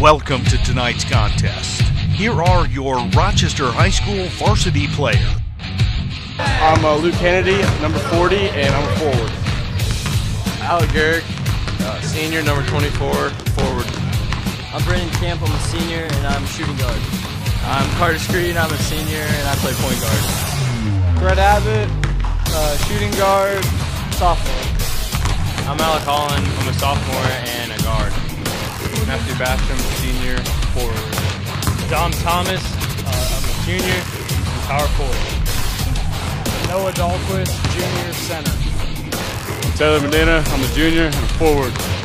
Welcome to tonight's contest. Here are your Rochester High School varsity players. I'm uh, Luke Kennedy, number 40, and I'm a forward. Alec Garrick, uh, senior, number 24, forward. I'm Brendan Camp, I'm a senior, and I'm a shooting guard. I'm Carter Screen, I'm a senior, and I play point guard. Brett Abbott, uh, shooting guard, sophomore. I'm Alec Holland, I'm a sophomore and a guard. Matthew Basham, senior, forward. Dom Thomas, uh, I'm a junior, power forward. Noah Dahlquist, junior, center. Taylor Medina, I'm a junior and a forward.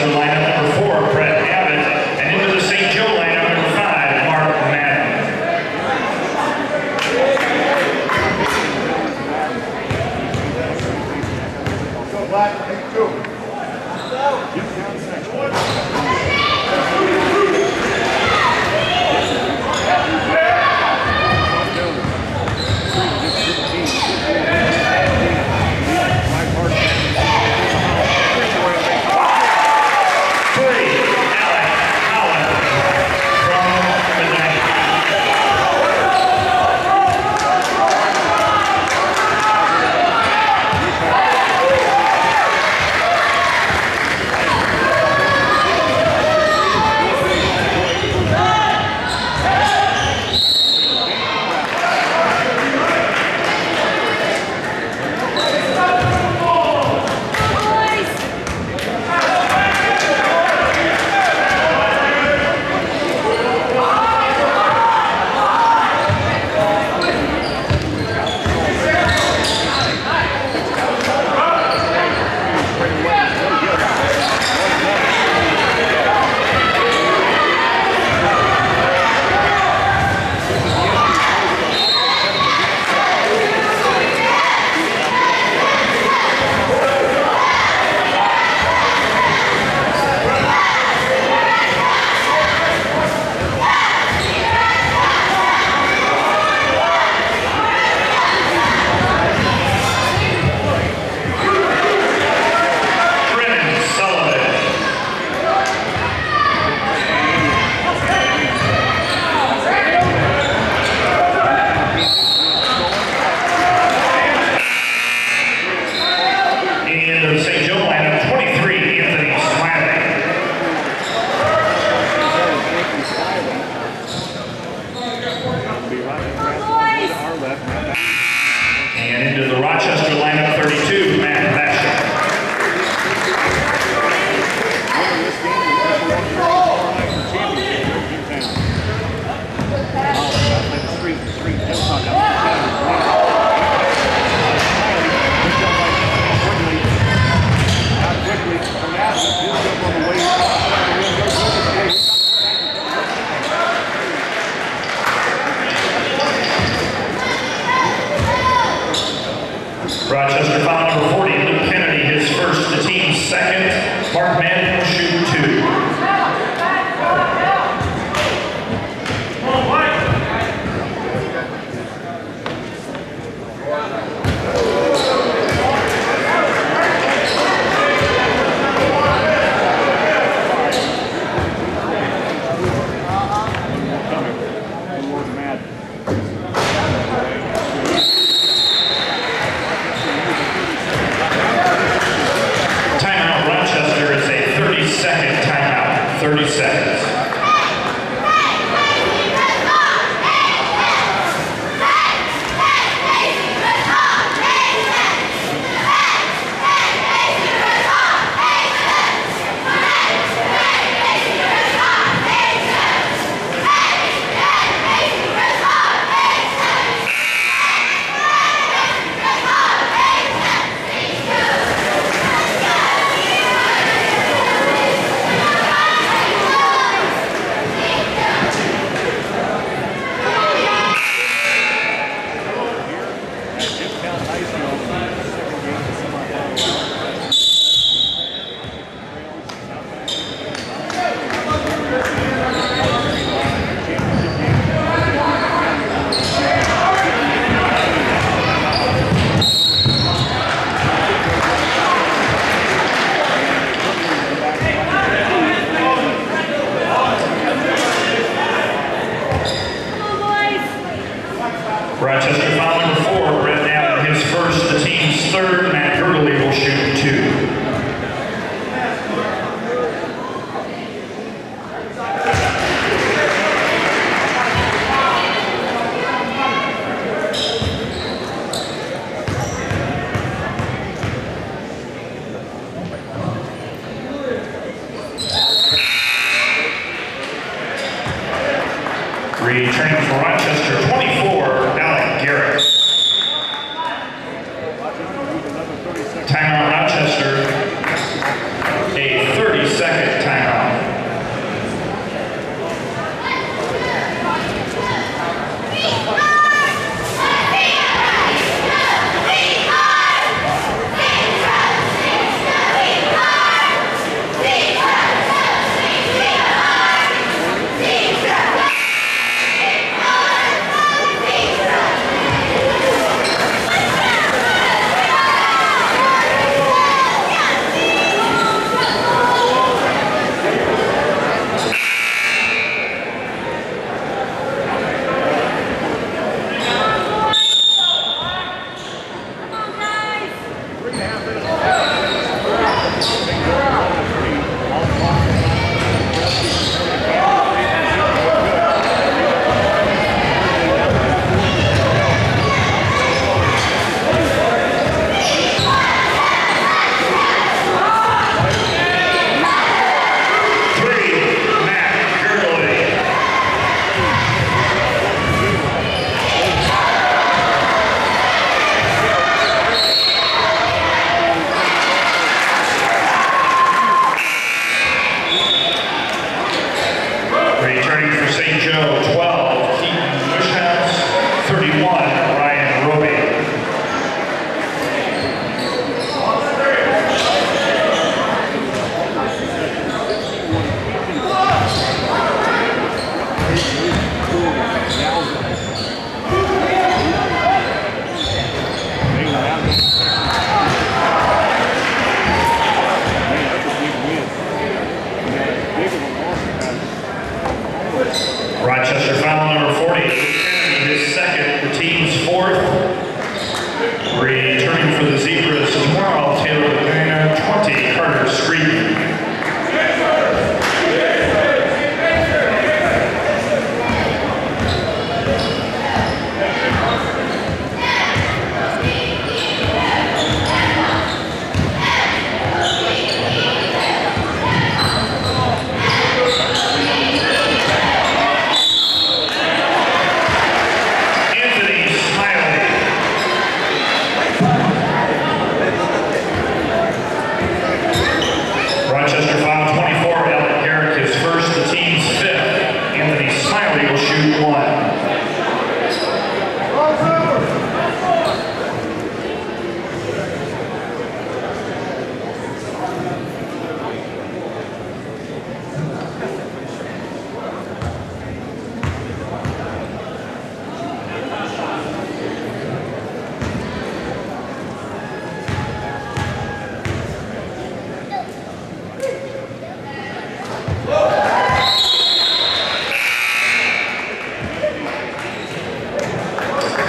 Rochester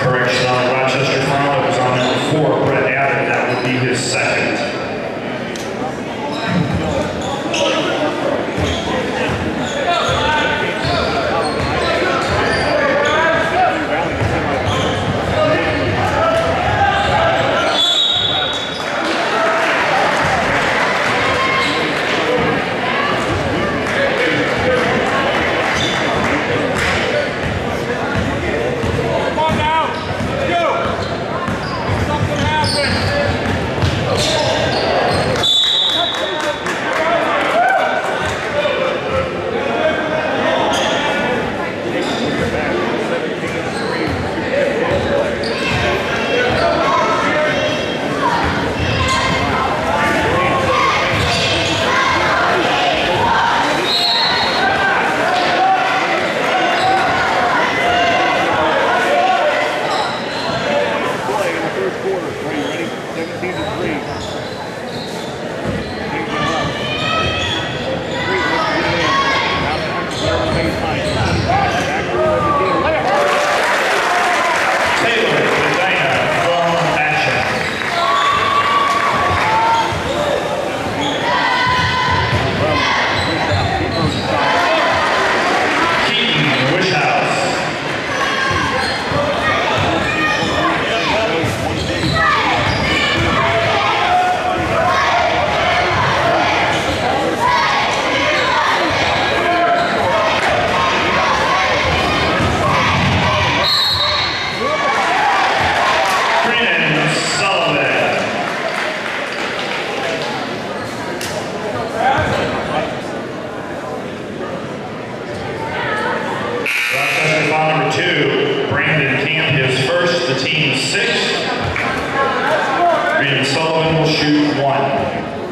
correction on Rochester foul. It was on number four, Brett Abbott. That would be his second. six. Reed Sullivan will shoot one.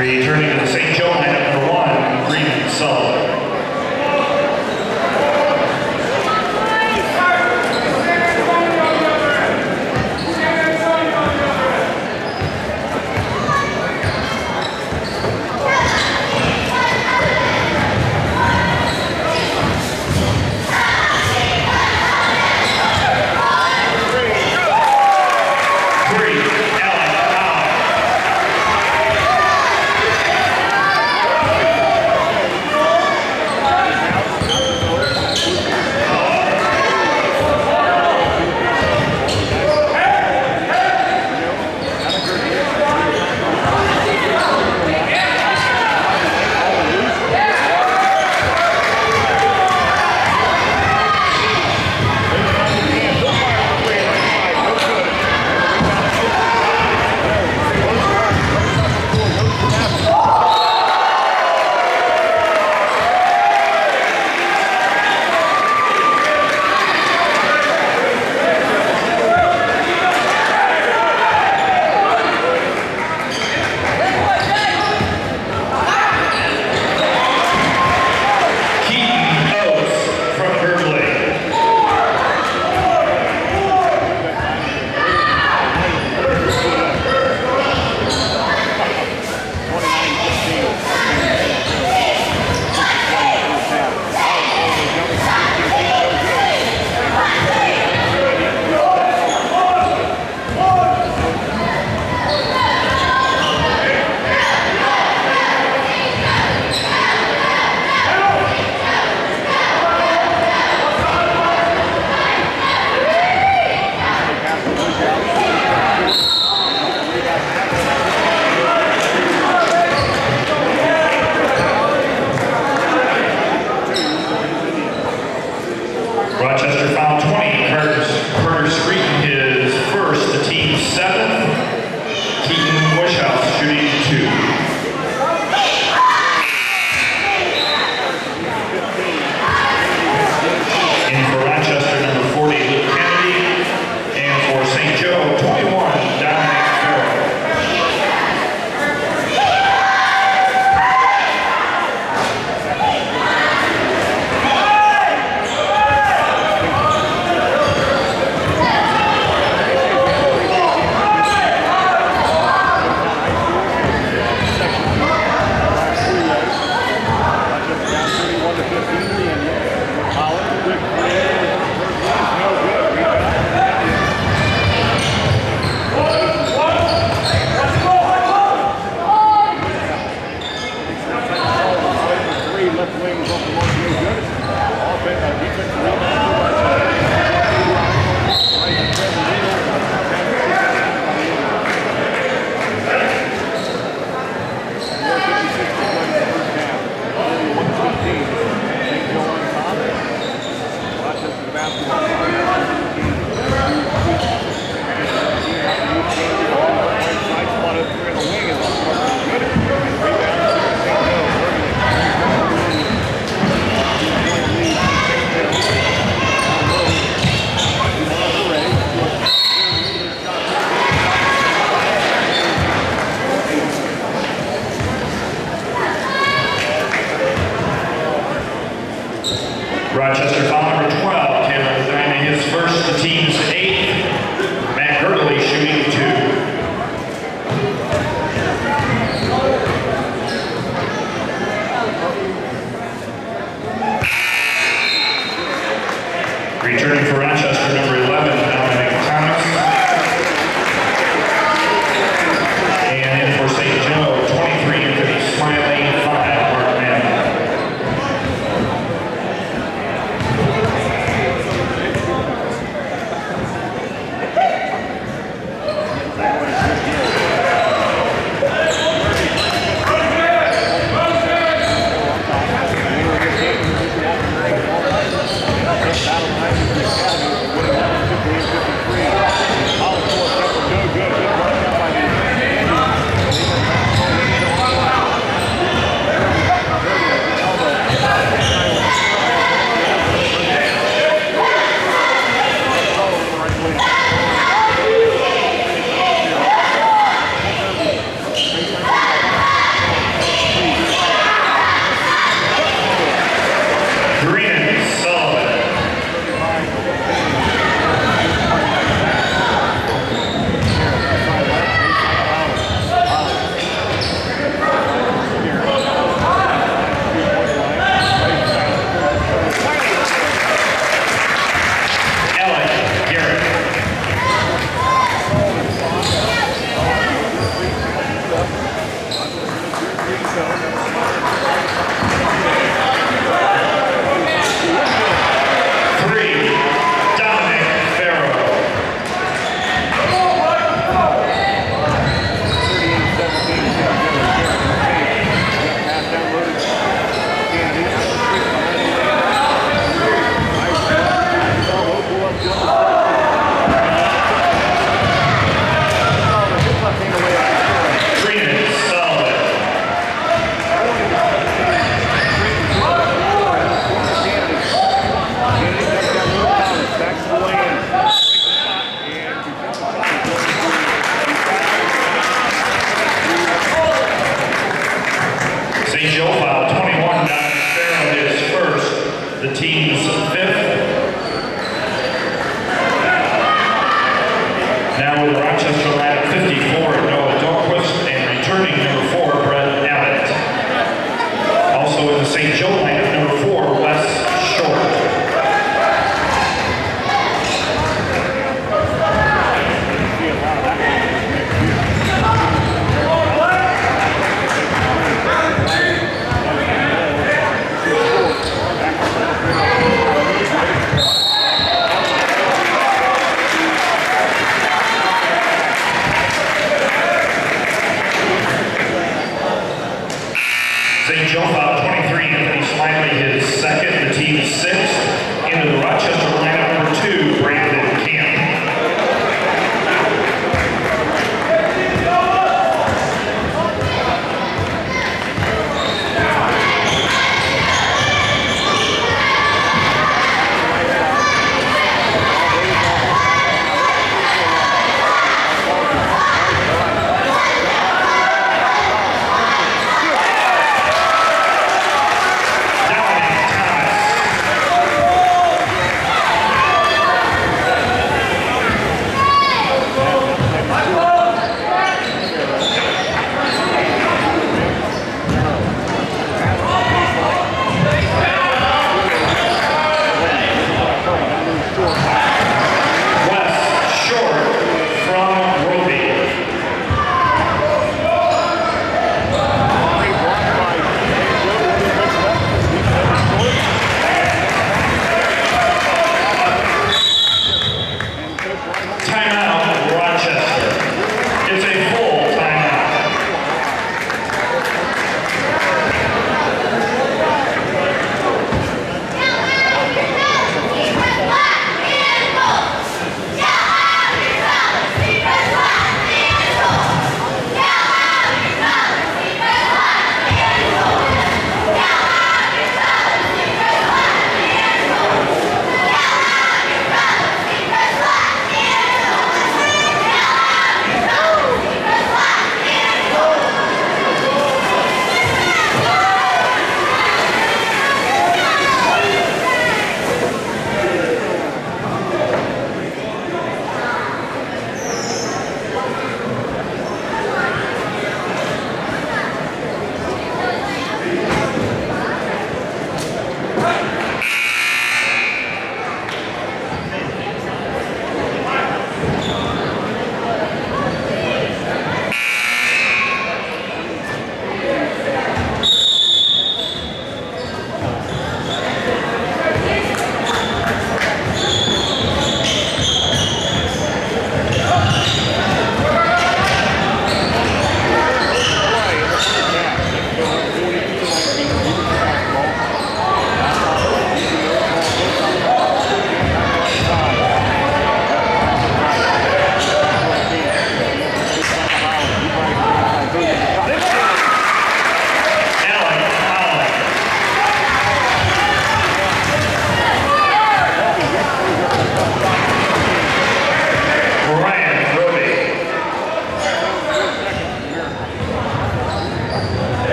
Returning to St. Joe, for one, Green Sullivan.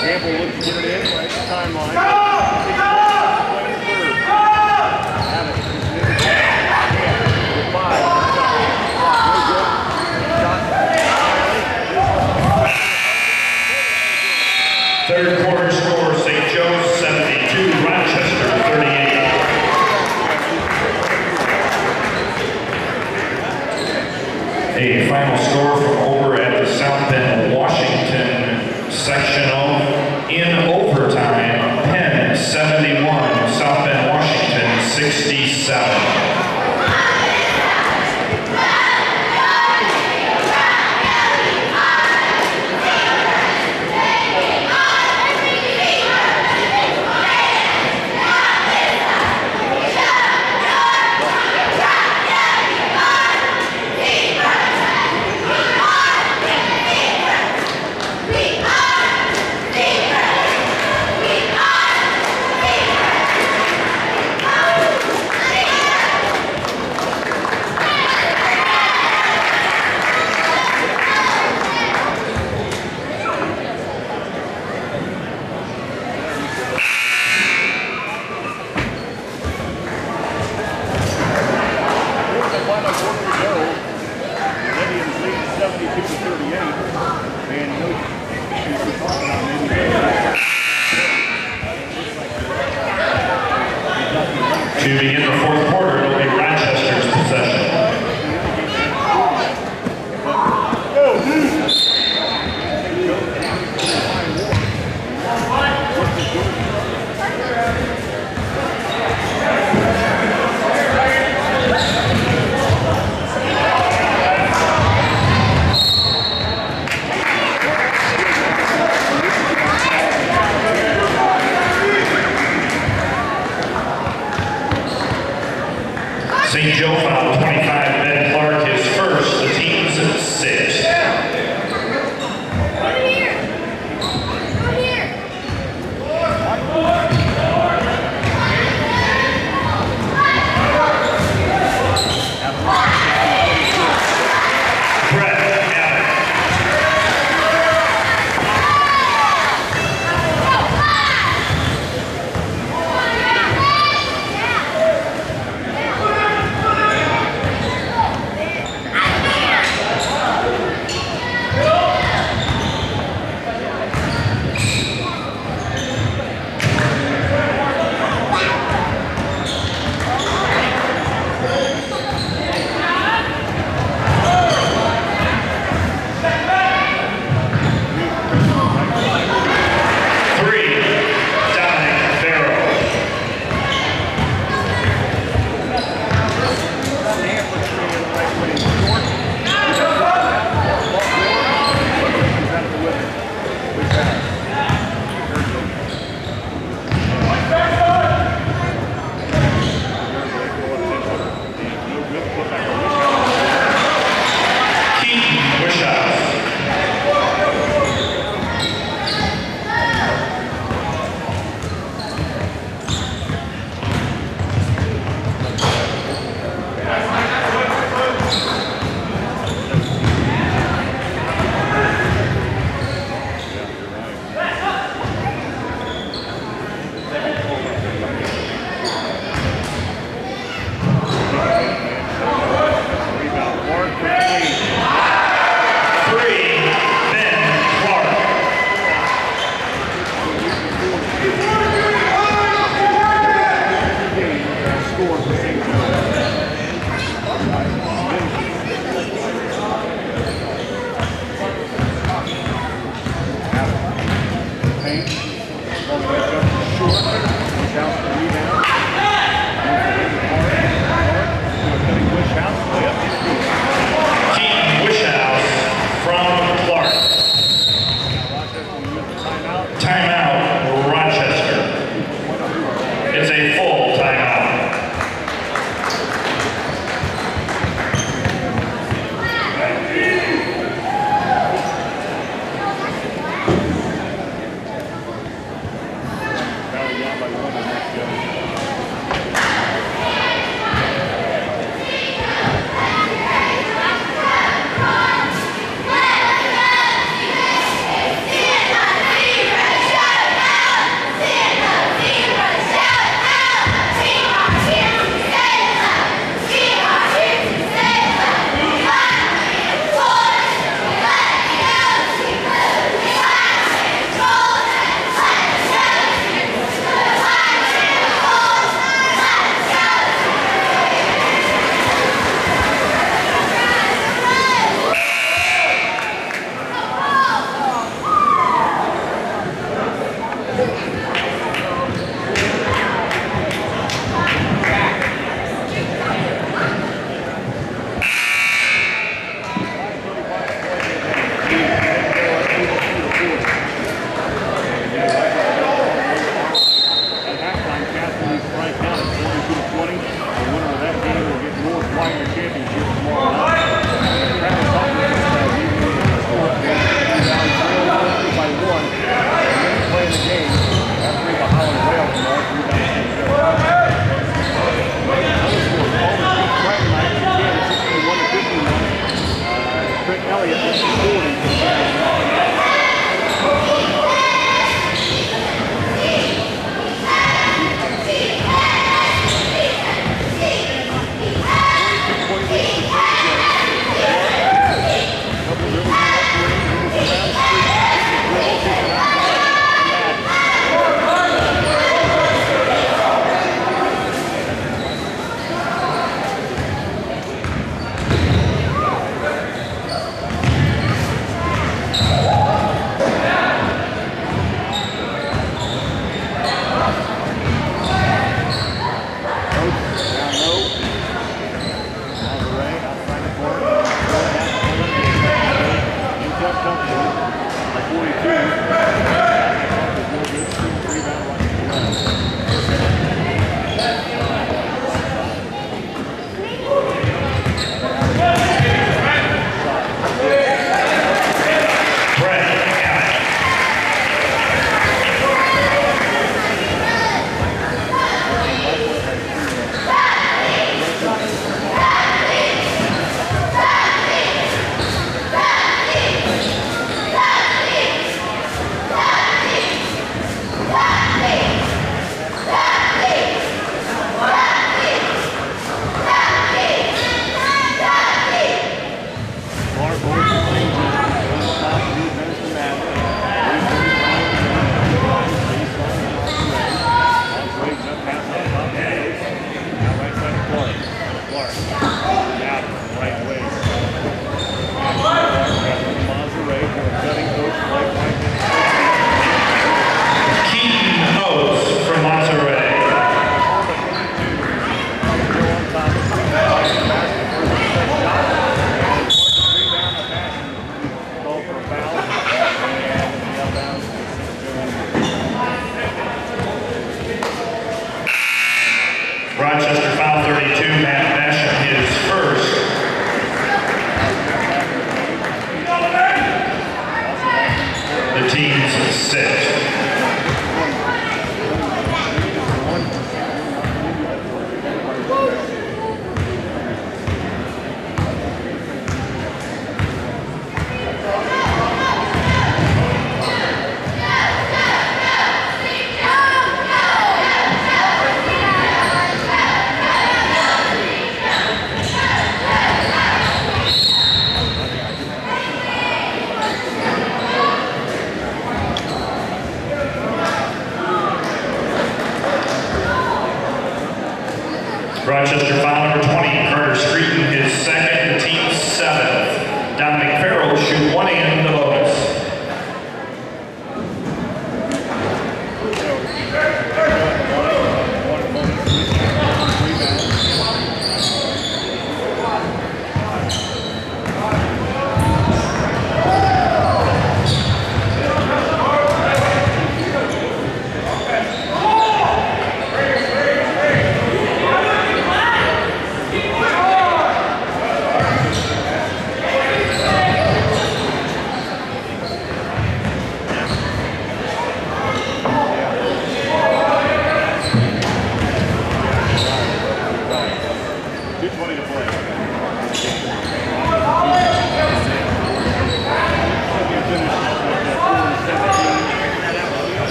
Campbell looks to get it in. Timeline. sem diafragma.